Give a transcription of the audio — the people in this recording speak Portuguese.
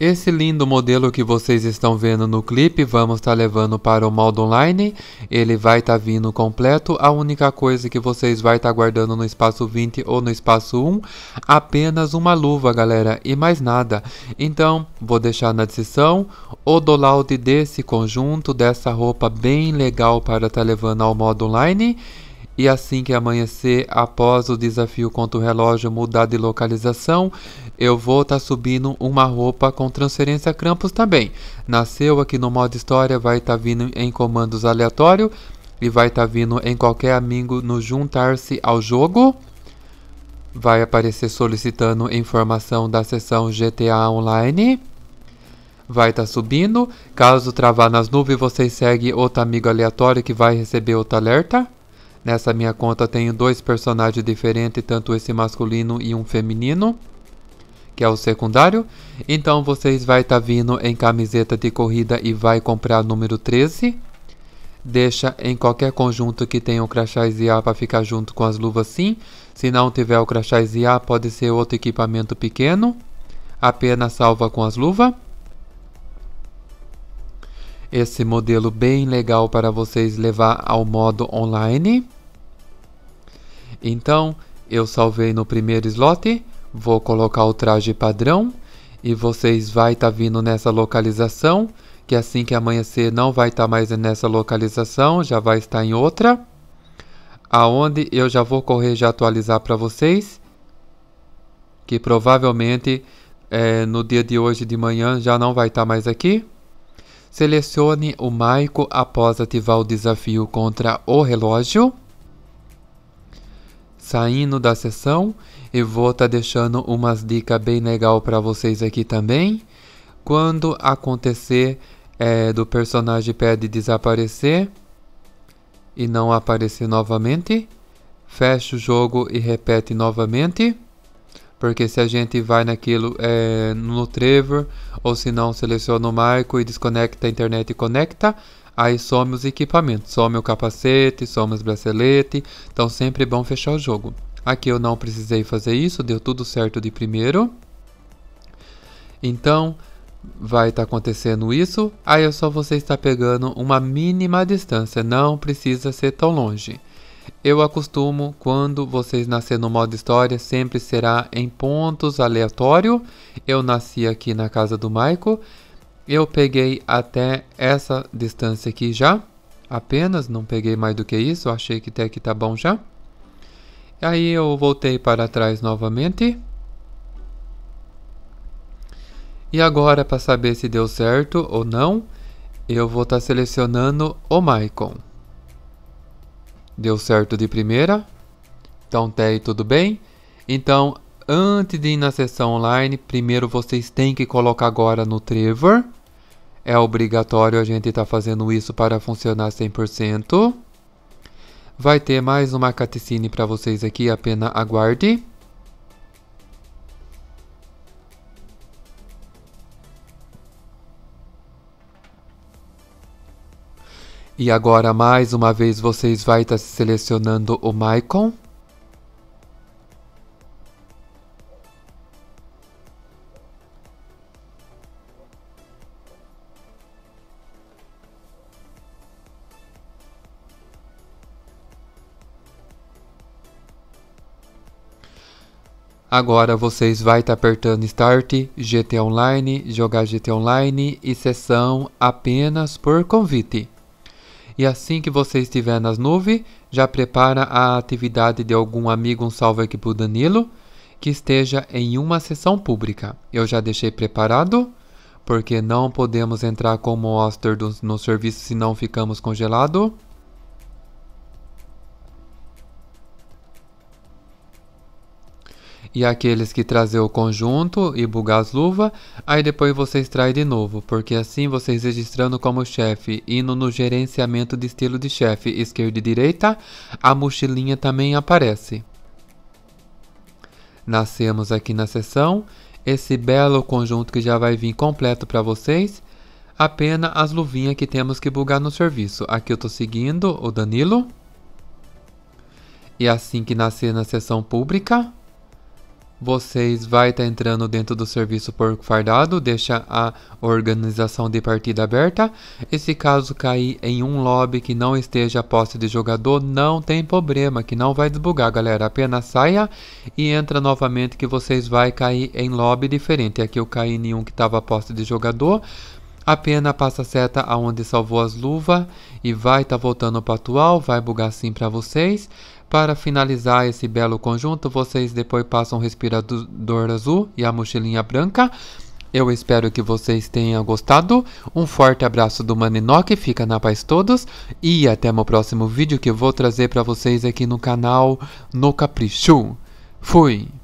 Esse lindo modelo que vocês estão vendo no clipe, vamos estar tá levando para o modo online. Ele vai estar tá vindo completo. A única coisa que vocês vai estar tá guardando no espaço 20 ou no espaço 1, apenas uma luva, galera, e mais nada. Então, vou deixar na descrição o download desse conjunto, dessa roupa bem legal para estar tá levando ao modo online. E assim que amanhecer, após o desafio contra o relógio mudar de localização, eu vou estar tá subindo uma roupa com transferência Krampus também. Nasceu aqui no modo história, vai estar tá vindo em comandos aleatório e vai estar tá vindo em qualquer amigo no juntar-se ao jogo. Vai aparecer solicitando informação da sessão GTA Online. Vai estar tá subindo. Caso travar nas nuvens, você segue outro amigo aleatório que vai receber outro alerta. Nessa minha conta tenho dois personagens diferentes, tanto esse masculino e um feminino, que é o secundário. Então vocês vai estar tá vindo em camiseta de corrida e vai comprar número 13. Deixa em qualquer conjunto que tenha o crachá ZA para ficar junto com as luvas sim. Se não tiver o crachá ZA, pode ser outro equipamento pequeno. Apenas salva com as luvas esse modelo bem legal para vocês levar ao modo online. Então, eu salvei no primeiro slot, vou colocar o traje padrão e vocês vai estar tá vindo nessa localização, que assim que amanhecer não vai estar tá mais nessa localização, já vai estar em outra, aonde eu já vou correr já atualizar para vocês, que provavelmente é, no dia de hoje de manhã já não vai estar tá mais aqui. Selecione o Maico após ativar o desafio contra o relógio. Saindo da sessão, eu vou estar tá deixando umas dicas bem legal para vocês aqui também. Quando acontecer é, do personagem pede desaparecer e não aparecer novamente, fecha o jogo e repete novamente. Porque se a gente vai naquilo é, no Trevor, ou se não, seleciona o marco e desconecta a internet e conecta, aí some os equipamentos, some o capacete, some os braceletes, então sempre é bom fechar o jogo. Aqui eu não precisei fazer isso, deu tudo certo de primeiro. Então, vai estar tá acontecendo isso, aí é só você estar pegando uma mínima distância, não precisa ser tão longe. Eu acostumo, quando vocês nascerem no modo história, sempre será em pontos aleatório. Eu nasci aqui na casa do Michael. Eu peguei até essa distância aqui já. Apenas, não peguei mais do que isso. Achei que até aqui tá bom já. Aí eu voltei para trás novamente. E agora, para saber se deu certo ou não, eu vou estar tá selecionando o Michael. Deu certo de primeira. Então, TEI, tudo bem. Então, antes de ir na sessão online, primeiro vocês têm que colocar agora no Trevor. É obrigatório a gente estar tá fazendo isso para funcionar 100%. Vai ter mais uma cutscene para vocês aqui, apenas aguarde. E agora mais uma vez vocês vai estar tá selecionando o Maicon. Agora vocês vai estar tá apertando Start, GT Online, jogar GT Online e sessão apenas por convite. E assim que você estiver nas nuvens, já prepara a atividade de algum amigo, um salve aqui para o Danilo, que esteja em uma sessão pública. Eu já deixei preparado, porque não podemos entrar como hoster no serviço se não ficamos congelados. E aqueles que trazer o conjunto e bugar as luvas, aí depois você extrai de novo, porque assim vocês registrando como chefe, indo no gerenciamento de estilo de chefe esquerda e direita, a mochilinha também aparece. Nascemos aqui na seção, esse belo conjunto que já vai vir completo para vocês, apenas as luvinhas que temos que bugar no serviço. Aqui eu estou seguindo o Danilo. E assim que nascer na sessão pública, vocês vai estar tá entrando dentro do serviço porco fardado, deixa a organização de partida aberta. E caso cair em um lobby que não esteja a posse de jogador, não tem problema, que não vai desbugar, galera. Apenas saia e entra novamente que vocês vai cair em lobby diferente. Aqui eu caí em um que estava a posse de jogador. Apenas passa a seta aonde salvou as luvas e vai tá voltando para atual, vai bugar sim para vocês. Para finalizar esse belo conjunto, vocês depois passam o respirador azul e a mochilinha branca. Eu espero que vocês tenham gostado. Um forte abraço do Maninok, fica na paz todos. E até o próximo vídeo que eu vou trazer para vocês aqui no canal No Capricho. Fui!